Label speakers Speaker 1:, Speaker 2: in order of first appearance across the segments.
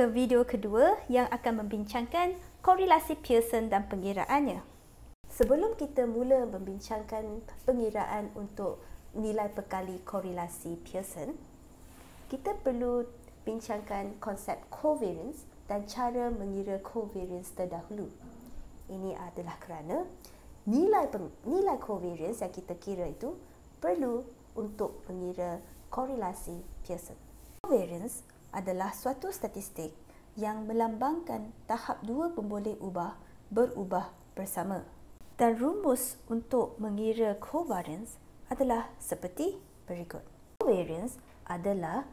Speaker 1: ke video kedua yang akan membincangkan korelasi Pearson dan pengiraannya. Sebelum kita mula membincangkan pengiraan untuk nilai perkali korelasi Pearson, kita perlu bincangkan konsep covariance dan cara mengira covariance terdahulu. Ini adalah kerana nilai nilai covariance yang kita kira itu perlu untuk mengira korelasi Pearson. Covariance adalah suatu statistik yang melambangkan tahap dua pemboleh ubah berubah bersama. Dan rumus untuk mengira covariance adalah seperti berikut. Covariance adalah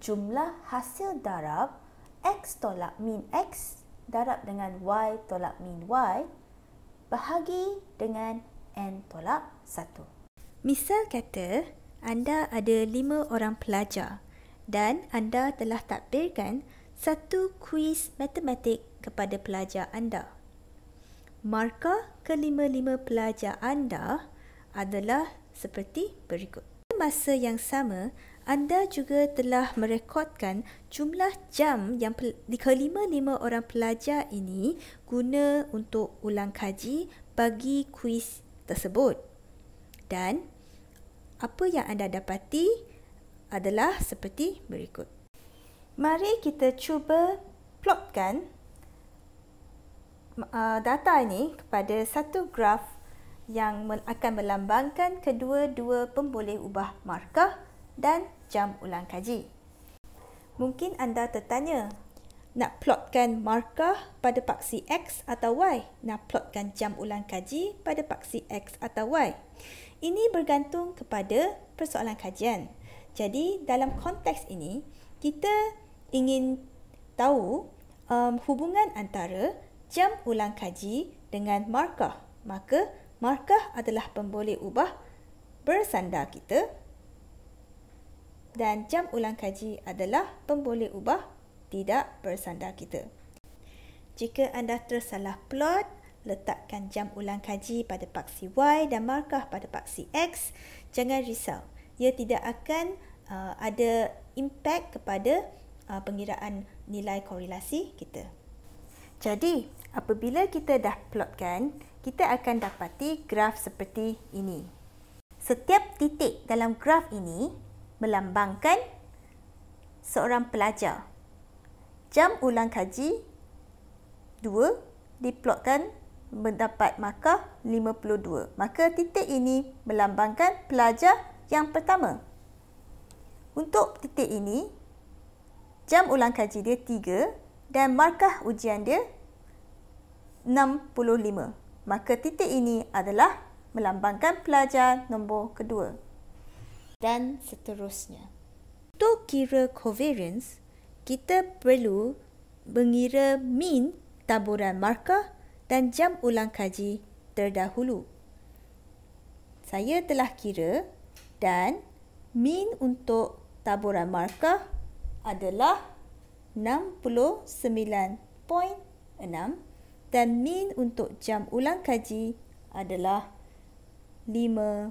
Speaker 1: jumlah hasil darab X tolak min X darab dengan Y tolak min Y bahagi dengan N tolak 1. Misal kata, anda ada lima orang pelajar dan anda telah takdirkan satu kuis matematik kepada pelajar anda. Markah kelima-lima pelajar anda adalah seperti berikut. Masa yang sama, anda juga telah merekodkan jumlah jam yang kelima-lima orang pelajar ini guna untuk ulang kaji bagi kuis tersebut. Dan apa yang anda dapati adalah seperti berikut. Mari kita cuba plotkan uh, data ini kepada satu graf yang akan melambangkan kedua-dua pemboleh ubah markah dan jam ulang kaji. Mungkin anda tertanya, nak plotkan markah pada paksi X atau Y? Nak plotkan jam ulang kaji pada paksi X atau Y? Ini bergantung kepada persoalan kajian. Jadi dalam konteks ini kita ingin tahu um, hubungan antara jam ulang kaji dengan markah. Maka markah adalah pemboleh ubah bersandar kita dan jam ulang kaji adalah pemboleh ubah tidak bersandar kita. Jika anda tersalah plot, letakkan jam ulang kaji pada paksi Y dan markah pada paksi X, jangan risau ia tidak akan uh, ada impak kepada uh, pengiraan nilai korelasi kita. Jadi, apabila kita dah plotkan, kita akan dapati graf seperti ini. Setiap titik dalam graf ini melambangkan seorang pelajar. Jam ulang kaji 2 diplotkan mendapat markah 52. Maka titik ini melambangkan pelajar yang pertama, untuk titik ini, jam ulang kaji dia 3 dan markah ujian dia 65. Maka titik ini adalah melambangkan pelajar nombor kedua. Dan seterusnya. Untuk kira covariance, kita perlu mengira min taburan markah dan jam ulang kaji terdahulu. Saya telah kira dan min untuk taburan markah adalah 69.6 dan min untuk jam ulang kaji adalah 5.4.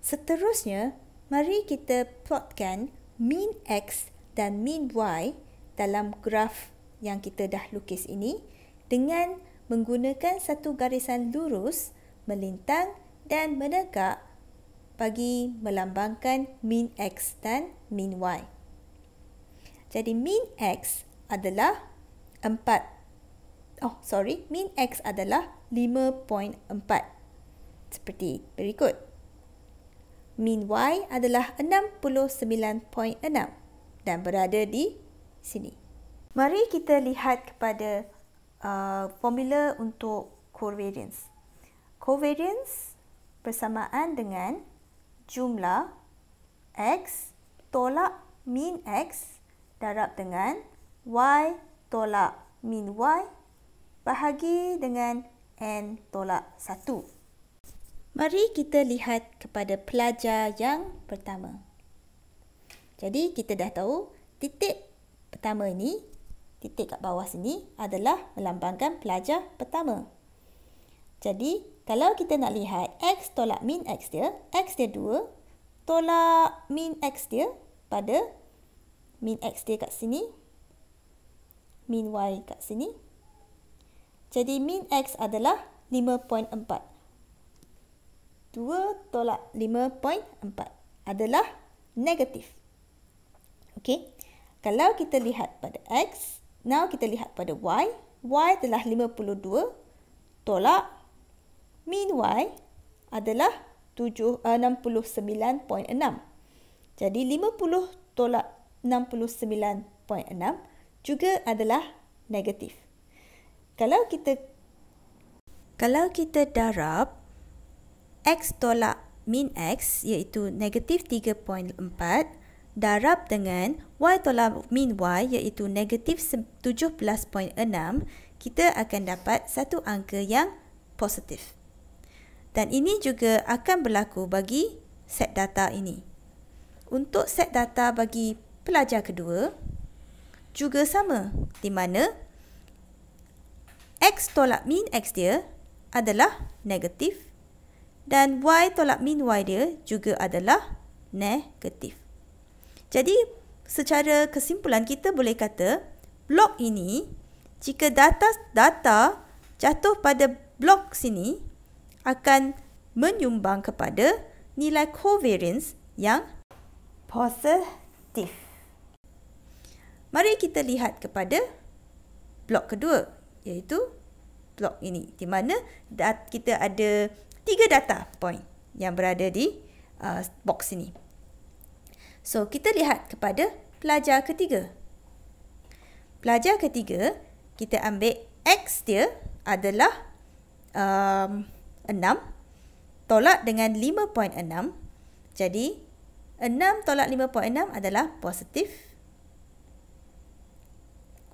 Speaker 1: Seterusnya, mari kita plotkan min X dan min Y dalam graf yang kita dah lukis ini dengan menggunakan satu garisan lurus melintang dan menegak bagi melambangkan min X dan min Y. Jadi min X adalah 4. Oh, sorry. Min X adalah 5.4. Seperti berikut. Min Y adalah 69.6 dan berada di sini. Mari kita lihat kepada uh, formula untuk covariance. Covariance bersamaan dengan jumlah X tolak min X darab dengan Y tolak min Y bahagi dengan N tolak 1. Mari kita lihat kepada pelajar yang pertama. Jadi kita dah tahu titik pertama ini, titik kat bawah sini adalah melambangkan pelajar pertama. Jadi kalau kita nak lihat X tolak min X dia, X dia 2, tolak min X dia pada min X dia kat sini. Min Y kat sini. Jadi min X adalah 5.4. 2 tolak 5.4 adalah negatif. Okey. Kalau kita lihat pada X, now kita lihat pada Y. Y adalah 52 tolak Y adalah 7, uh, 69.6. Jadi 50 tolak 69.6 juga adalah negatif. Kalau kita kalau kita darab x tolak min x iaitu negatif 3.4 darab dengan y tolak min y iaitu negatif 17.6 kita akan dapat satu angka yang positif. Dan ini juga akan berlaku bagi set data ini. Untuk set data bagi pelajar kedua juga sama di mana x tolak min x dia adalah negatif dan y tolak min y dia juga adalah negatif. Jadi secara kesimpulan kita boleh kata blok ini jika data data jatuh pada blok sini akan menyumbang kepada nilai covariance yang positif. Mari kita lihat kepada blok kedua iaitu blok ini di mana kita ada tiga data point yang berada di uh, box ini. So, kita lihat kepada pelajar ketiga. Pelajar ketiga, kita ambil X dia adalah um, 6 tolak dengan 5.6. Jadi, 6 tolak 5.6 adalah positif.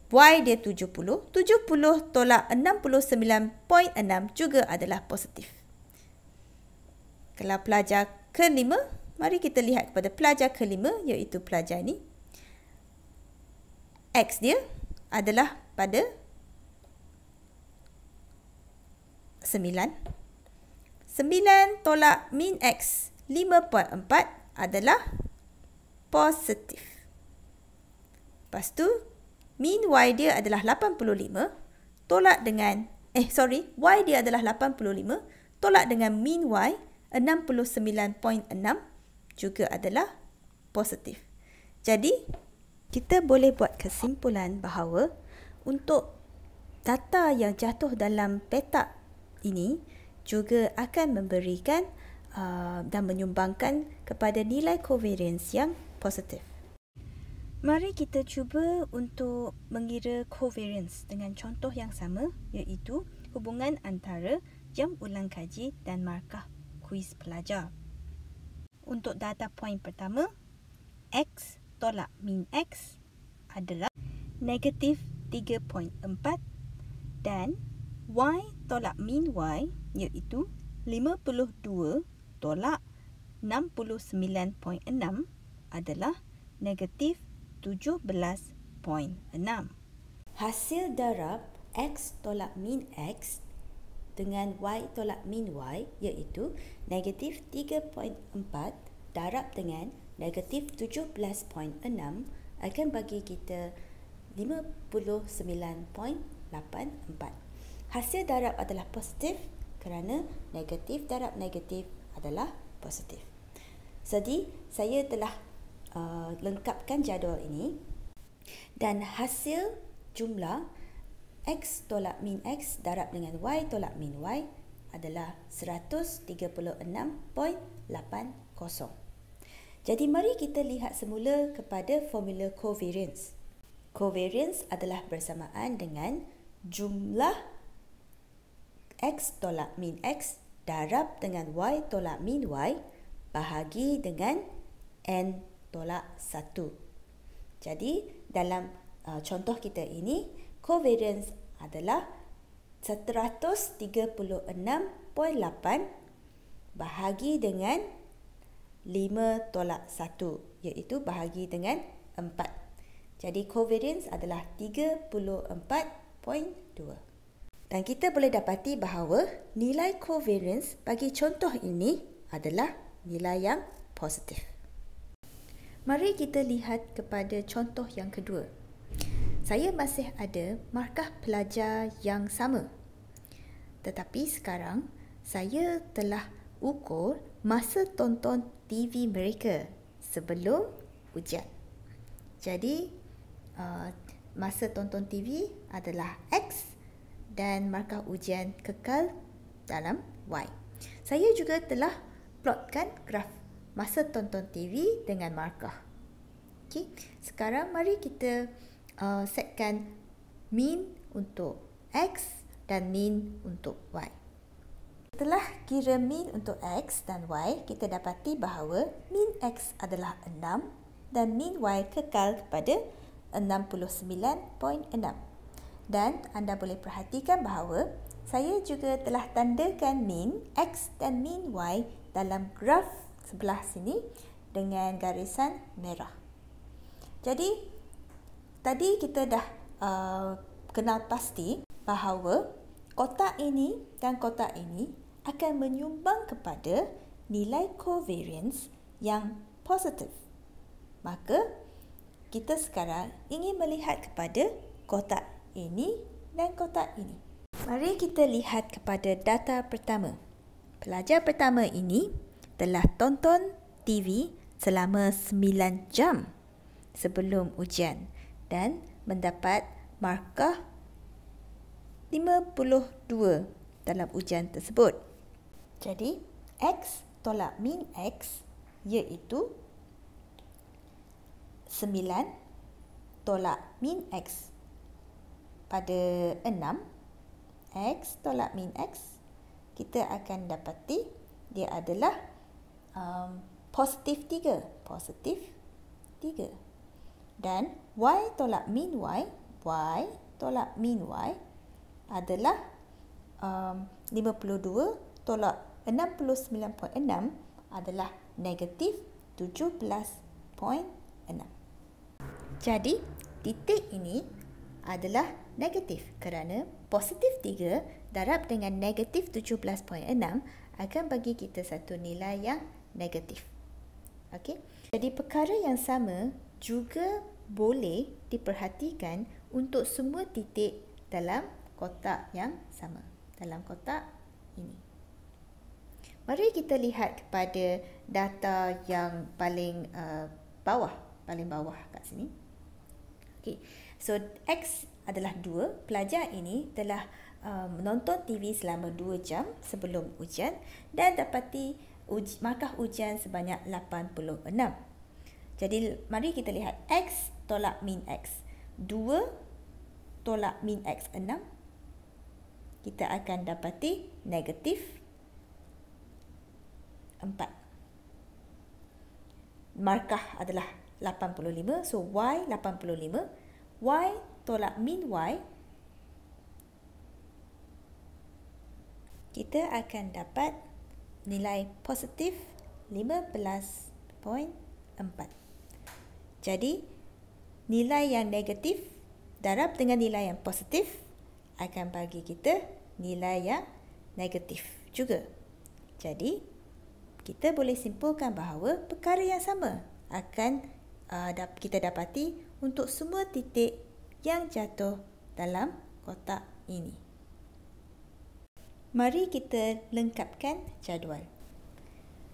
Speaker 1: Y dia 70. 70 tolak 69.6 juga adalah positif. Kalau pelajar kelima, mari kita lihat kepada pelajar kelima iaitu pelajar ini. X dia adalah pada 9. 9 tolak min X 5.4 adalah positif. Lepas tu, min Y dia adalah 85, tolak dengan, eh sorry, Y dia adalah 85, tolak dengan min Y 69.6 juga adalah positif. Jadi, kita boleh buat kesimpulan bahawa untuk data yang jatuh dalam petak ini juga akan memberikan Uh, dan menyumbangkan kepada nilai covariance yang positif. Mari kita cuba untuk mengira covariance dengan contoh yang sama iaitu hubungan antara jam ulang kaji dan markah kuis pelajar. Untuk data point pertama, X tolak min X adalah negatif 3.4 dan Y tolak min Y iaitu 52 tolak 69.6 adalah negatif 17.6. Hasil darab X tolak min X dengan Y tolak min Y iaitu negatif 3.4 darab dengan negatif 17.6 akan bagi kita 59.84. Hasil darab adalah positif kerana negatif darab negatif adalah positif. Jadi, saya telah uh, lengkapkan jadual ini dan hasil jumlah X tolak min X darab dengan Y tolak min Y adalah 136.80. Jadi mari kita lihat semula kepada formula covariance. Covariance adalah bersamaan dengan jumlah X tolak min X darab dengan Y tolak min Y bahagi dengan N tolak 1. Jadi, dalam uh, contoh kita ini, covariance adalah 136.8 bahagi dengan 5 tolak 1 iaitu bahagi dengan 4. Jadi, covariance adalah 34.2. Dan kita boleh dapati bahawa nilai covariance bagi contoh ini adalah nilai yang positif. Mari kita lihat kepada contoh yang kedua. Saya masih ada markah pelajar yang sama. Tetapi sekarang saya telah ukur masa tonton TV mereka sebelum ujian. Jadi uh, masa tonton TV adalah X dan markah ujian kekal dalam Y. Saya juga telah plotkan graf masa tonton TV dengan markah. Okey, sekarang mari kita uh, setkan min untuk X dan min untuk Y. Setelah kira min untuk X dan Y, kita dapati bahawa min X adalah 6 dan min Y kekal pada 69.6. Dan anda boleh perhatikan bahawa saya juga telah tandakan min X dan min Y dalam graf sebelah sini dengan garisan merah. Jadi tadi kita dah uh, kenal pasti bahawa kotak ini dan kotak ini akan menyumbang kepada nilai covariance yang positif. Maka kita sekarang ingin melihat kepada kotak ini dan kotak ini. Mari kita lihat kepada data pertama. Pelajar pertama ini telah tonton TV selama 9 jam sebelum ujian dan mendapat markah 52 dalam ujian tersebut. Jadi, X tolak min X iaitu 9 tolak min X pada 6 X tolak min X kita akan dapati dia adalah um, positif 3. Positif 3. Dan Y tolak min Y, Y tolak min Y adalah um, 52 tolak 69.6 adalah negatif 17.6. Jadi, titik ini adalah negatif kerana positif 3 darab dengan negatif 17.6 akan bagi kita satu nilai yang negatif. Okey. Jadi perkara yang sama juga boleh diperhatikan untuk semua titik dalam kotak yang sama. Dalam kotak ini. Mari kita lihat kepada data yang paling uh, bawah, paling bawah kat sini. Okey. So X adalah 2. Pelajar ini telah uh, menonton TV selama 2 jam sebelum ujian dan dapati uj- markah ujian sebanyak 86. Jadi mari kita lihat X tolak min X. 2 tolak min X 6. Kita akan dapati negatif 4. Markah adalah 85. So Y 85. Y tolak min Y. Kita akan dapat nilai positif 15.4. Jadi, nilai yang negatif darab dengan nilai yang positif akan bagi kita nilai yang negatif juga. Jadi, kita boleh simpulkan bahawa perkara yang sama akan uh, kita dapati untuk semua titik yang jatuh dalam kotak ini. Mari kita lengkapkan jadual.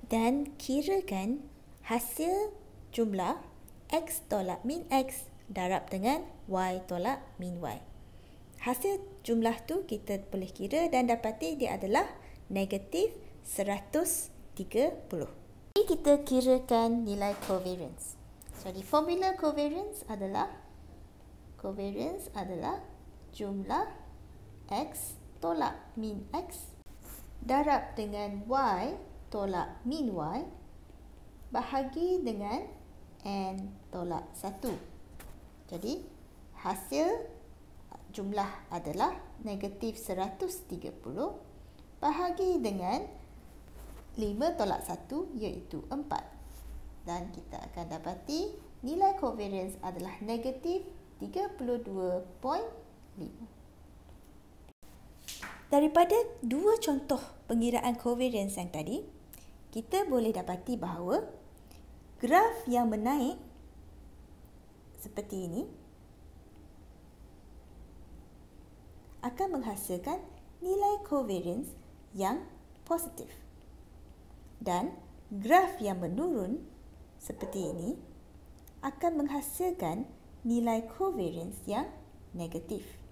Speaker 1: Dan kirakan hasil jumlah X tolak min X darab dengan Y tolak min Y. Hasil jumlah tu kita boleh kira dan dapati dia adalah negatif 130. Ini kita kirakan nilai covariance. Jadi formula covariance adalah covariance adalah jumlah X tolak min X darab dengan Y tolak min Y bahagi dengan N tolak 1. Jadi, hasil jumlah adalah negatif 130 bahagi dengan 5 tolak 1 iaitu 4. Dan kita akan dapati nilai covariance adalah negatif 32.5. Daripada dua contoh pengiraan covariance yang tadi, kita boleh dapati bahawa graf yang menaik seperti ini akan menghasilkan nilai covariance yang positif. Dan graf yang menurun seperti ini akan menghasilkan nilai covariance yang negatif.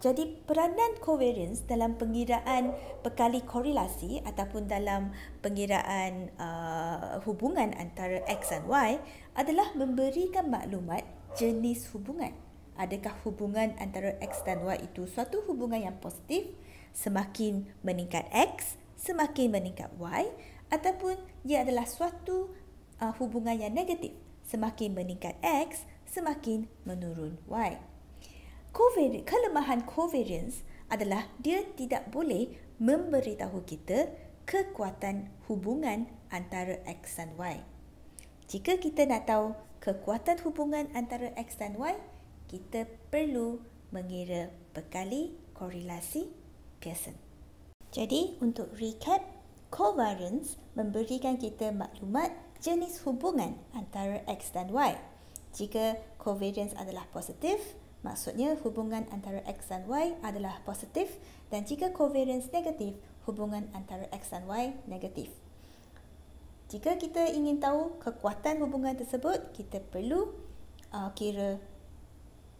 Speaker 1: Jadi peranan covariance dalam pengiraan perkali korelasi ataupun dalam pengiraan uh, hubungan antara X dan Y adalah memberikan maklumat jenis hubungan. Adakah hubungan antara X dan Y itu suatu hubungan yang positif semakin meningkat X, semakin meningkat Y ataupun ia adalah suatu uh, hubungan yang negatif semakin meningkat X, semakin menurun Y. Covariance, kelemahan covariance adalah dia tidak boleh memberitahu kita kekuatan hubungan antara X dan Y. Jika kita nak tahu kekuatan hubungan antara X dan Y, kita perlu mengira perkali korelasi Pearson. Jadi, untuk recap, covariance memberikan kita maklumat jenis hubungan antara X dan Y. Jika covariance adalah positif, maksudnya hubungan antara X dan Y adalah positif dan jika covariance negatif, hubungan antara X dan Y negatif. Jika kita ingin tahu kekuatan hubungan tersebut, kita perlu uh, kira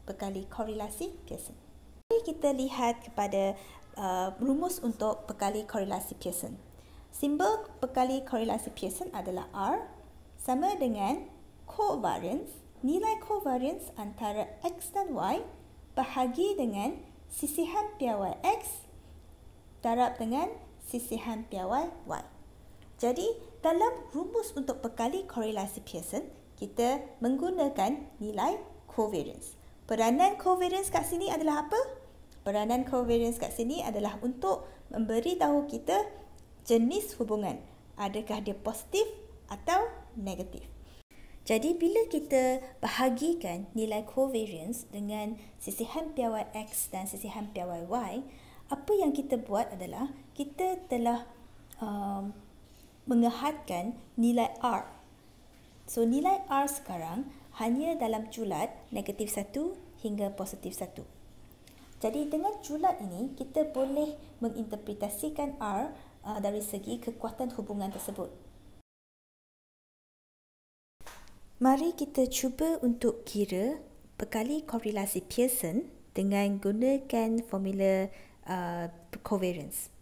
Speaker 1: perkali korelasi Pearson. Mari kita lihat kepada uh, rumus untuk perkali korelasi Pearson. Simbol perkali korelasi Pearson adalah R sama dengan covariance, nilai covariance antara X dan Y bahagi dengan sisihan piawai X darab dengan sisihan piawai Y. Jadi, dalam rumus untuk perkali korelasi Pearson, kita menggunakan nilai covariance. Peranan covariance kat sini adalah apa? Peranan covariance kat sini adalah untuk memberi tahu kita jenis hubungan. Adakah dia positif atau negatif. Jadi bila kita bahagikan nilai covariance dengan sisihan piawai X dan sisihan piawai Y, apa yang kita buat adalah kita telah um, mengehadkan nilai R. So nilai R sekarang hanya dalam culat negatif 1 hingga positif 1. Jadi dengan culat ini kita boleh menginterpretasikan R uh, dari segi kekuatan hubungan tersebut. Mari kita cuba untuk kira perkali korelasi Pearson dengan gunakan formula uh, covariance.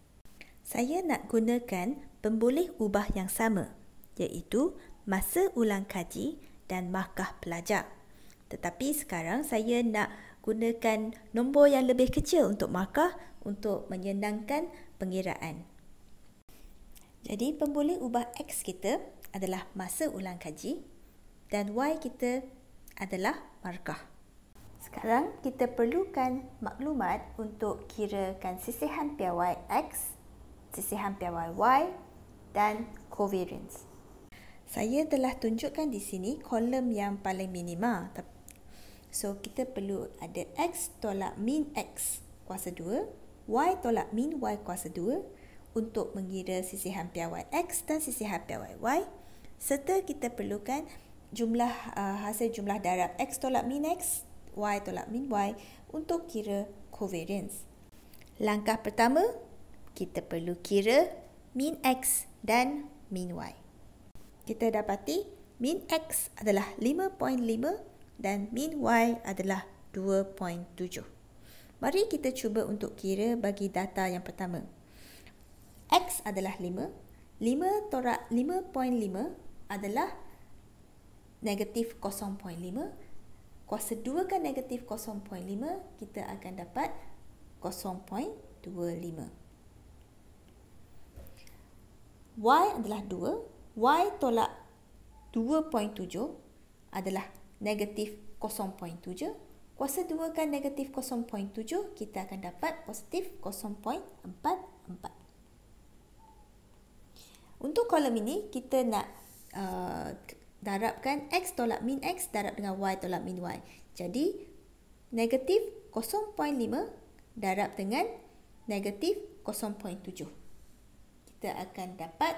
Speaker 1: Saya nak gunakan pemboleh ubah yang sama iaitu masa ulang kaji dan markah pelajar. Tetapi sekarang saya nak gunakan nombor yang lebih kecil untuk markah untuk menyenangkan pengiraan. Jadi pemboleh ubah X kita adalah masa ulang kaji dan Y kita adalah markah. Sekarang kita perlukan maklumat untuk kirakan sisihan piawai X, sisihan piawai Y dan covariance. Saya telah tunjukkan di sini kolom yang paling minima. So kita perlu ada X tolak min X kuasa 2, Y tolak min Y kuasa 2 untuk mengira sisihan piawai X dan sisihan piawai Y serta kita perlukan jumlah uh, hasil jumlah darab X tolak min X, Y tolak min Y untuk kira covariance. Langkah pertama, kita perlu kira min X dan min Y. Kita dapati min X adalah 5.5 dan min Y adalah 2.7. Mari kita cuba untuk kira bagi data yang pertama. X adalah 5. 5 torak 5.5 adalah negatif 0.5. Kuasa 2 kan negatif 0.5, kita akan dapat 0.25. Y adalah 2. Y tolak 2.7 adalah negatif 0.7. Kuasa 2 kan negatif 0.7, kita akan dapat positif 0.44. Untuk kolom ini, kita nak uh, darabkan X tolak min X darab dengan Y tolak min Y. Jadi, negatif 0.5 darab dengan negatif 0.7. Kita akan dapat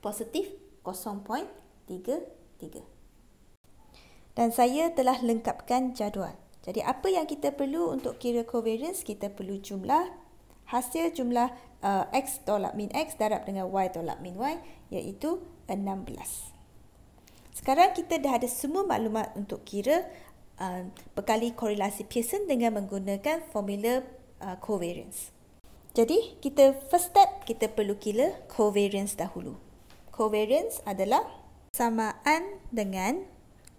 Speaker 1: positif 0.33. Dan saya telah lengkapkan jadual. Jadi apa yang kita perlu untuk kira covariance? Kita perlu jumlah hasil jumlah uh, X tolak min X darab dengan Y tolak min Y iaitu 16. Sekarang kita dah ada semua maklumat untuk kira uh, perkali korelasi Pearson dengan menggunakan formula uh, covariance. Jadi kita first step kita perlu kira covariance dahulu. Covariance adalah samaan dengan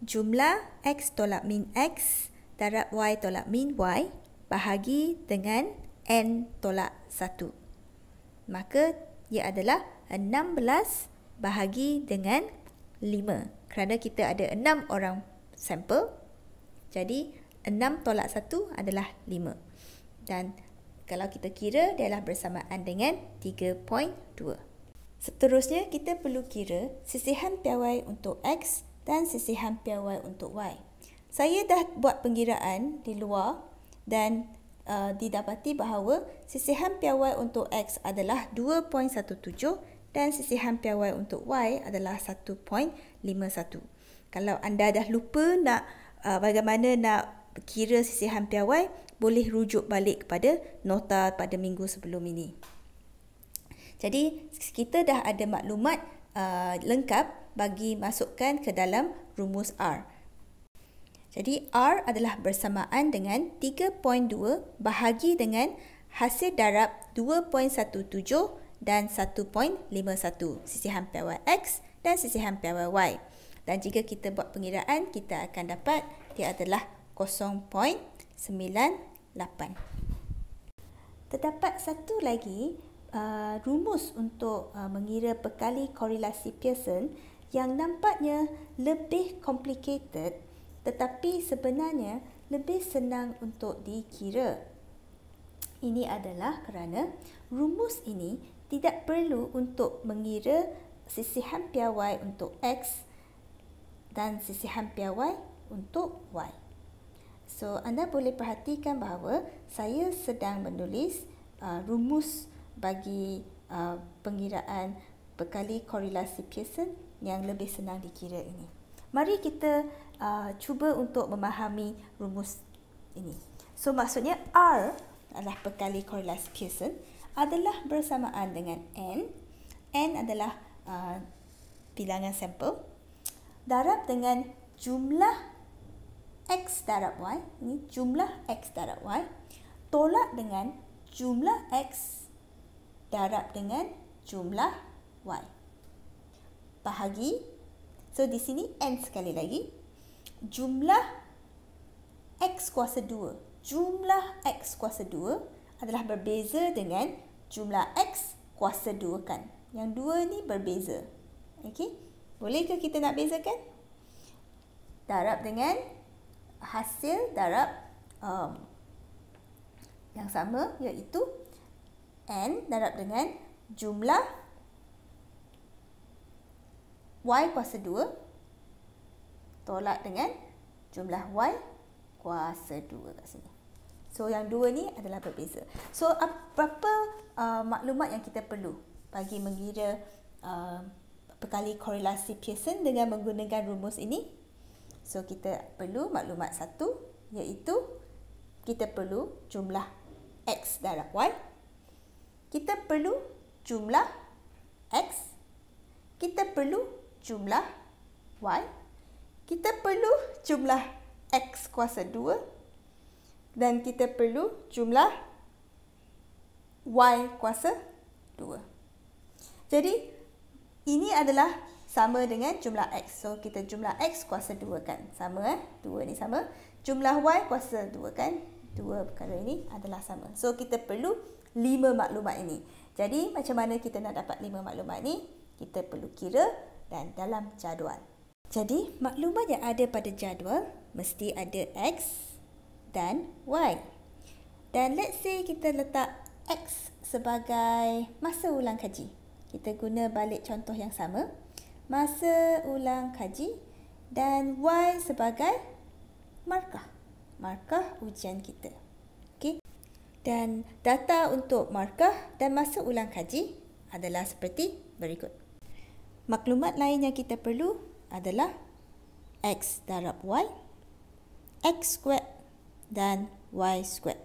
Speaker 1: jumlah X tolak min X darab Y tolak min Y bahagi dengan N tolak 1. Maka ia adalah 16 bahagi dengan 5. Kerana kita ada 6 orang sampel. Jadi 6 tolak 1 adalah 5. Dan kalau kita kira dia adalah bersamaan dengan 3.2. Seterusnya kita perlu kira sisihan piawai untuk X dan sisihan piawai untuk Y. Saya dah buat pengiraan di luar dan uh, didapati bahawa sisihan piawai untuk X adalah 2.17 dan sisihan piawai untuk Y adalah 1.51. Kalau anda dah lupa nak uh, bagaimana nak kira sisihan piawai, boleh rujuk balik kepada nota pada minggu sebelum ini. Jadi kita dah ada maklumat uh, lengkap bagi masukkan ke dalam rumus R. Jadi R adalah bersamaan dengan 3.2 bahagi dengan hasil darab 2.17 dan 1.51 sisihan piawai X dan sisihan piawai Y. Dan jika kita buat pengiraan, kita akan dapat dia adalah 8. Terdapat satu lagi uh, rumus untuk uh, mengira perkali korelasi Pearson yang nampaknya lebih complicated tetapi sebenarnya lebih senang untuk dikira. Ini adalah kerana rumus ini tidak perlu untuk mengira sisihan piawai untuk X dan sisihan piawai untuk Y. So, anda boleh perhatikan bahawa saya sedang menulis uh, rumus bagi uh, pengiraan perkali korelasi Pearson yang lebih senang dikira ini. Mari kita uh, cuba untuk memahami rumus ini. So, maksudnya R adalah perkali korelasi Pearson adalah bersamaan dengan N. N adalah uh, bilangan sampel darab dengan jumlah X darab Y, ini jumlah X darab Y, tolak dengan jumlah X darab dengan jumlah Y. Bahagi, so di sini N sekali lagi, jumlah X kuasa 2. Jumlah X kuasa 2 adalah berbeza dengan jumlah X kuasa 2 kan. Yang dua ni berbeza. Okey? Bolehkah kita nak bezakan? Darab dengan hasil darab um, yang sama iaitu N darab dengan jumlah Y kuasa 2 tolak dengan jumlah Y kuasa 2 kat sini. So yang dua ni adalah berbeza. So apa uh, maklumat yang kita perlu bagi mengira uh, perkali korelasi Pearson dengan menggunakan rumus ini? So kita perlu maklumat satu iaitu kita perlu jumlah X darab Y. Kita perlu jumlah X. Kita perlu jumlah Y. Kita perlu jumlah X kuasa 2. Dan kita perlu jumlah Y kuasa 2. Jadi ini adalah sama dengan jumlah X. So, kita jumlah X kuasa 2 kan. Sama eh. 2 ni sama. Jumlah Y kuasa 2 kan. 2 perkara ini adalah sama. So, kita perlu 5 maklumat ini. Jadi, macam mana kita nak dapat 5 maklumat ini? Kita perlu kira dan dalam jadual. Jadi, maklumat yang ada pada jadual mesti ada X dan Y. Dan let's say kita letak X sebagai masa ulang kaji. Kita guna balik contoh yang sama masa ulang kaji dan Y sebagai markah. Markah ujian kita. Okey. Dan data untuk markah dan masa ulang kaji adalah seperti berikut. maklumat lain yang kita perlu adalah x darab y, x squared dan y squared.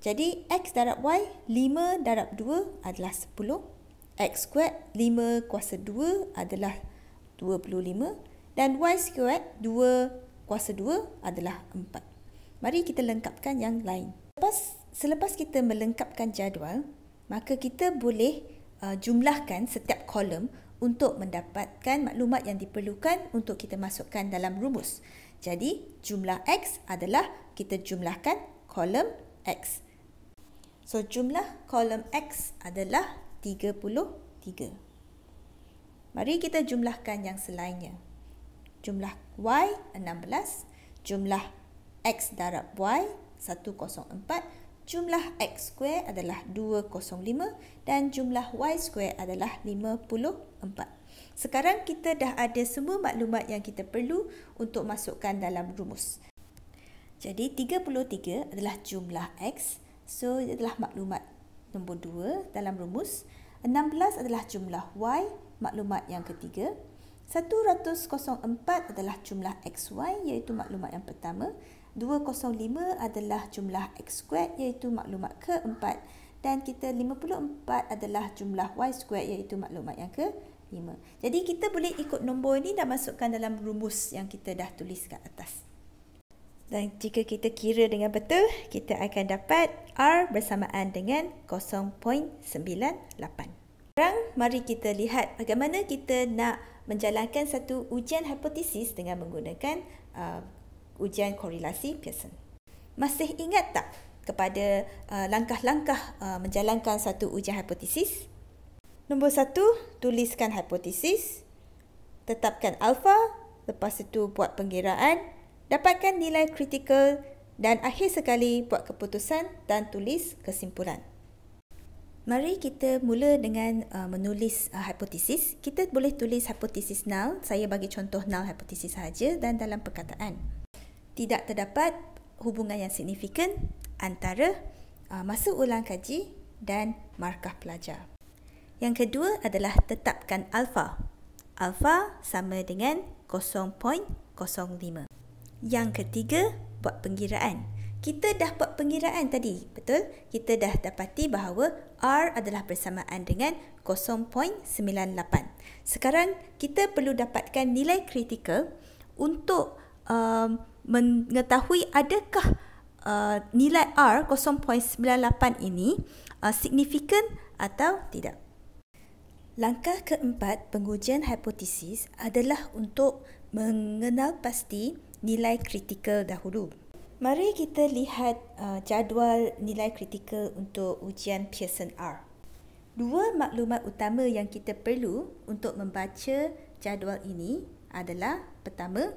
Speaker 1: Jadi x darab y 5 darab 2 adalah 10. x squared 5 kuasa 2 adalah 25 dan y squared 2 kuasa 2 adalah 4. Mari kita lengkapkan yang lain. Lepas selepas kita melengkapkan jadual, maka kita boleh uh, jumlahkan setiap kolom untuk mendapatkan maklumat yang diperlukan untuk kita masukkan dalam rumus. Jadi, jumlah X adalah kita jumlahkan kolom X. So, jumlah kolom X adalah 33. Mari kita jumlahkan yang selainnya. Jumlah Y 16, jumlah X darab Y 104, jumlah x square adalah 205 dan jumlah y square adalah 54. Sekarang kita dah ada semua maklumat yang kita perlu untuk masukkan dalam rumus. Jadi 33 adalah jumlah x. So ia adalah maklumat nombor 2 dalam rumus. 16 adalah jumlah y, maklumat yang ketiga. 104 adalah jumlah xy iaitu maklumat yang pertama. 205 adalah jumlah x squared iaitu maklumat keempat dan kita 54 adalah jumlah y squared iaitu maklumat yang ke-5. Jadi kita boleh ikut nombor ini dan masukkan dalam rumus yang kita dah tulis kat atas. Dan jika kita kira dengan betul, kita akan dapat R bersamaan dengan 0.98. Sekarang mari kita lihat bagaimana kita nak menjalankan satu ujian hipotesis dengan menggunakan uh, ujian korelasi Pearson. Masih ingat tak kepada uh, langkah-langkah uh, menjalankan satu ujian hipotesis? Nombor satu, tuliskan hipotesis, tetapkan alfa, lepas itu buat pengiraan, dapatkan nilai kritikal dan akhir sekali buat keputusan dan tulis kesimpulan. Mari kita mula dengan uh, menulis uh, hipotesis. Kita boleh tulis hipotesis null. Saya bagi contoh null hipotesis saja dan dalam perkataan tidak terdapat hubungan yang signifikan antara uh, masa ulang kaji dan markah pelajar. Yang kedua adalah tetapkan alfa. Alfa sama dengan 0.05. Yang ketiga, buat pengiraan. Kita dah buat pengiraan tadi, betul? Kita dah dapati bahawa R adalah bersamaan dengan 0.98. Sekarang kita perlu dapatkan nilai kritikal untuk um, mengetahui adakah uh, nilai R 0.98 ini uh, signifikan atau tidak. Langkah keempat pengujian hipotesis adalah untuk mengenal pasti nilai kritikal dahulu. Mari kita lihat uh, jadual nilai kritikal untuk ujian Pearson R. Dua maklumat utama yang kita perlu untuk membaca jadual ini adalah pertama,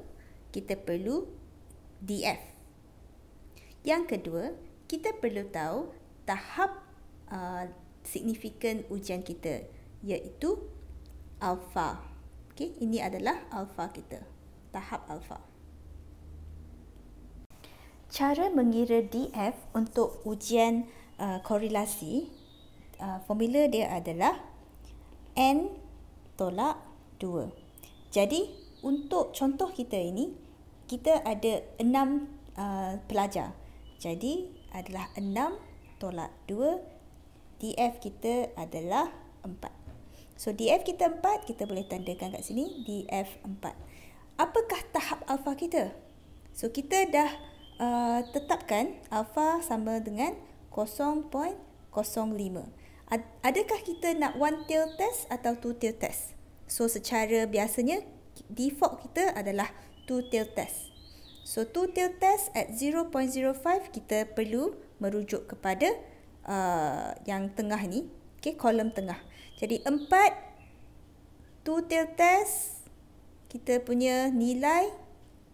Speaker 1: kita perlu DF. Yang kedua, kita perlu tahu tahap uh, signifikan ujian kita iaitu alfa. Okey, ini adalah alfa kita. Tahap alfa. Cara mengira DF untuk ujian uh, korelasi uh, formula dia adalah n tolak 2. Jadi untuk contoh kita ini kita ada enam uh, pelajar. Jadi adalah enam tolak dua. DF kita adalah empat. So DF kita empat, kita boleh tandakan kat sini DF empat. Apakah tahap alfa kita? So kita dah uh, tetapkan alfa sama dengan 0.05. Adakah kita nak one tail test atau two tail test? So secara biasanya default kita adalah two tail test. So two tail test at 0.05 kita perlu merujuk kepada uh, yang tengah ni, okay, kolom tengah. Jadi empat two tail test kita punya nilai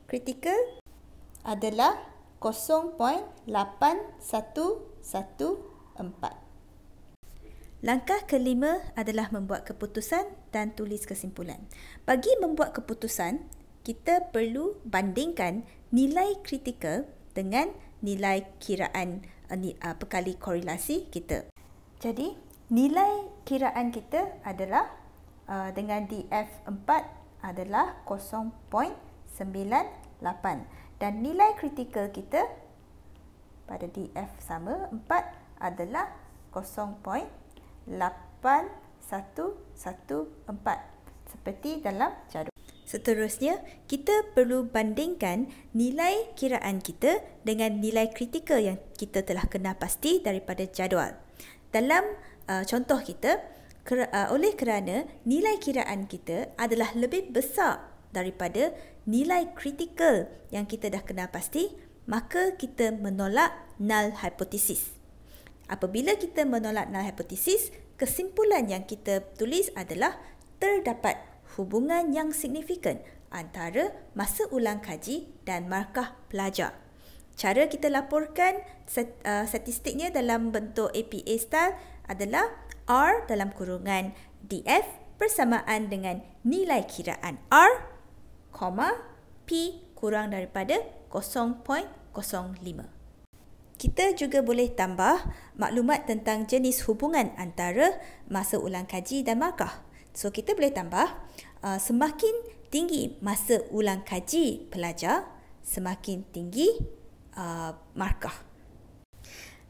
Speaker 1: kritikal adalah 0.8114. Langkah kelima adalah membuat keputusan dan tulis kesimpulan. Bagi membuat keputusan, kita perlu bandingkan nilai kritikal dengan nilai kiraan uh, perkali korelasi kita. Jadi, nilai kiraan kita adalah uh, dengan DF4 adalah 0.98 dan nilai kritikal kita pada DF sama 4 adalah 0.8114 seperti dalam jadual. Seterusnya, kita perlu bandingkan nilai kiraan kita dengan nilai kritikal yang kita telah kenal pasti daripada jadual. Dalam uh, contoh kita, ker, uh, oleh kerana nilai kiraan kita adalah lebih besar daripada nilai kritikal yang kita dah kenal pasti, maka kita menolak null hypothesis. Apabila kita menolak null hypothesis, kesimpulan yang kita tulis adalah terdapat hubungan yang signifikan antara masa ulang kaji dan markah pelajar. Cara kita laporkan uh, statistiknya dalam bentuk APA style adalah R dalam kurungan DF bersamaan dengan nilai kiraan R, P kurang daripada 0.05. Kita juga boleh tambah maklumat tentang jenis hubungan antara masa ulang kaji dan markah. So kita boleh tambah uh, semakin tinggi masa ulang kaji pelajar, semakin tinggi uh, markah.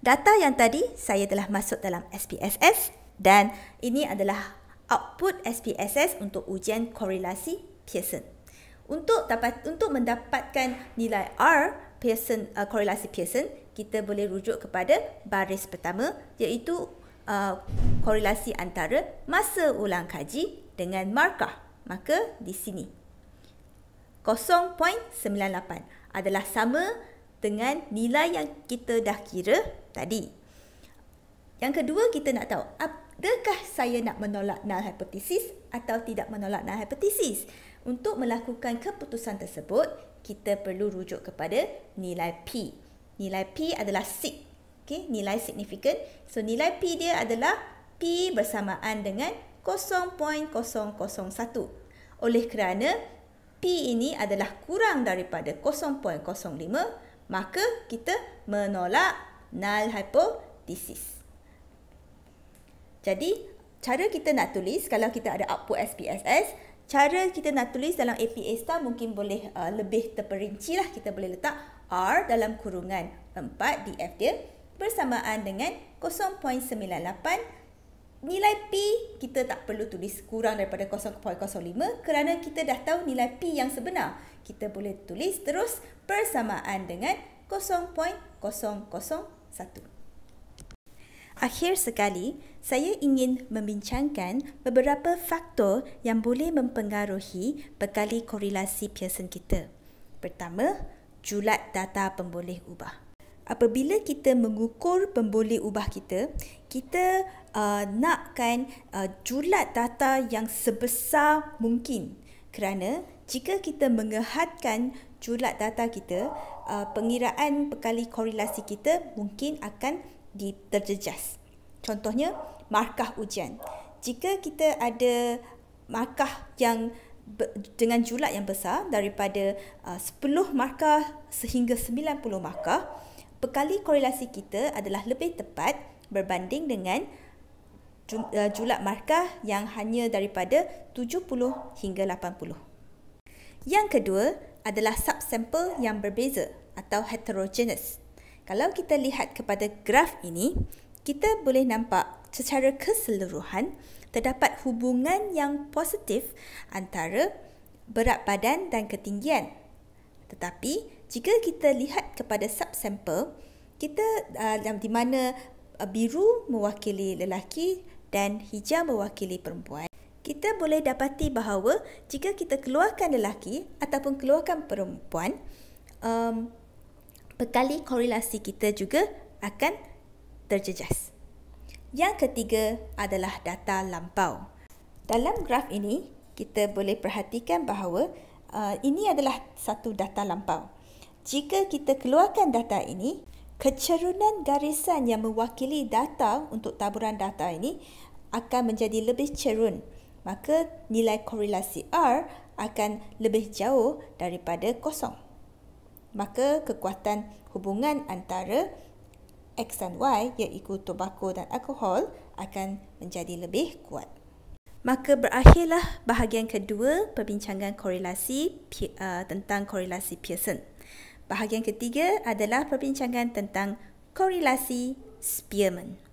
Speaker 1: Data yang tadi saya telah masuk dalam SPSS dan ini adalah output SPSS untuk ujian korelasi Pearson. Untuk dapat untuk mendapatkan nilai R Pearson uh, korelasi Pearson, kita boleh rujuk kepada baris pertama iaitu uh, korelasi antara masa ulang kaji dengan markah maka di sini 0.98 adalah sama dengan nilai yang kita dah kira tadi. Yang kedua kita nak tahu adakah saya nak menolak null hypothesis atau tidak menolak null hypothesis. Untuk melakukan keputusan tersebut, kita perlu rujuk kepada nilai P. Nilai P adalah sig. Okay, nilai signifikan. So nilai P dia adalah P bersamaan dengan 0.001. Oleh kerana P ini adalah kurang daripada 0.05, maka kita menolak null hypothesis. Jadi, cara kita nak tulis kalau kita ada output SPSS, cara kita nak tulis dalam APA star mungkin boleh uh, lebih terperinci lah. Kita boleh letak R dalam kurungan 4 DF dia bersamaan dengan 0.98 nilai P kita tak perlu tulis kurang daripada 0.05 kerana kita dah tahu nilai P yang sebenar. Kita boleh tulis terus persamaan dengan 0.001. Akhir sekali, saya ingin membincangkan beberapa faktor yang boleh mempengaruhi bekali korelasi Pearson kita. Pertama, julat data pemboleh ubah apabila kita mengukur pemboleh ubah kita, kita uh, nakkan uh, julat data yang sebesar mungkin. Kerana jika kita mengehadkan julat data kita, uh, pengiraan pekali korelasi kita mungkin akan diterjejas. Contohnya, markah ujian. Jika kita ada markah yang dengan julat yang besar daripada uh, 10 markah sehingga 90 markah, pekali korelasi kita adalah lebih tepat berbanding dengan uh, julat markah yang hanya daripada 70 hingga 80. Yang kedua adalah subsample yang berbeza atau heterogeneous. Kalau kita lihat kepada graf ini, kita boleh nampak secara keseluruhan terdapat hubungan yang positif antara berat badan dan ketinggian. Tetapi jika kita lihat kepada subsample, kita uh, di mana uh, biru mewakili lelaki dan hijau mewakili perempuan, kita boleh dapati bahawa jika kita keluarkan lelaki ataupun keluarkan perempuan, um, pekali korelasi kita juga akan terjejas. Yang ketiga adalah data lampau. Dalam graf ini, kita boleh perhatikan bahawa uh, ini adalah satu data lampau. Jika kita keluarkan data ini, kecerunan garisan yang mewakili data untuk taburan data ini akan menjadi lebih cerun. Maka nilai korelasi R akan lebih jauh daripada kosong. Maka kekuatan hubungan antara X dan Y iaitu tobacco dan alkohol akan menjadi lebih kuat. Maka berakhirlah bahagian kedua perbincangan korelasi uh, tentang korelasi Pearson. Bahagian ketiga adalah perbincangan tentang korelasi Spearman.